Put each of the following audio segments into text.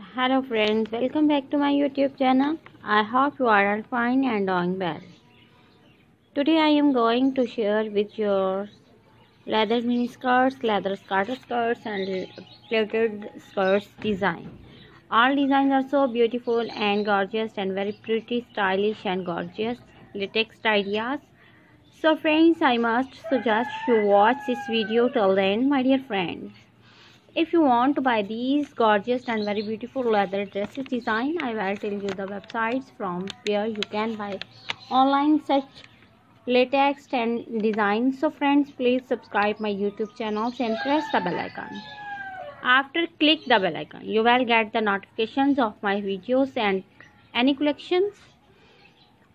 hello friends. Welcome back to my youtube channel. I hope you are all fine and doing well. Today i am going to share with you leather mini skirts leather skirt skirts and pleated skirts design. All designs are so beautiful and gorgeous and very pretty stylish and gorgeous latex ideas. So friends i must suggest you watch this video till the end my dear friends if you want to buy these gorgeous and very beautiful leather dresses design i will tell you the websites from where you can buy. Online such latex and design so friends please subscribe my youtube channel and press the bell icon. After click the bell icon. You will get the notifications of my videos and any collections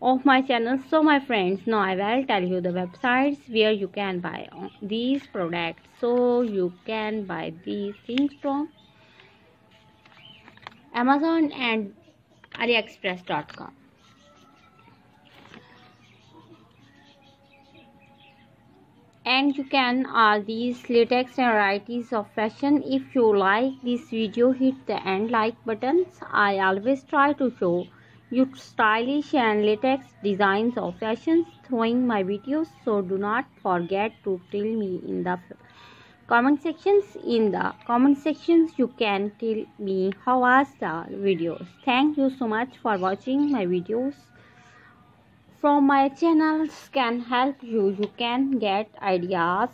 of my channel. So my friends now i will tell you the websites where you can buy these products. So you can buy these things from amazon and aliexpress.com and you can all these latex varieties of fashion. If you like this video hit the end like buttons. I always try to show you stylish and latex designs of fashions throwing my videos so do not forget to tell me in the comment sections. In the comment sections you can tell me how was the videos. Thank you so much for watching my videos. From my channels can help you. You can get ideas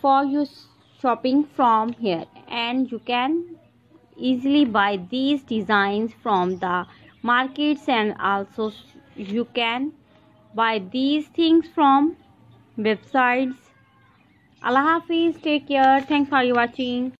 for you shopping from here. And you can easily buy these designs from the markets and also you can buy these things from websites. Allah hafiz take care. Thanks for watching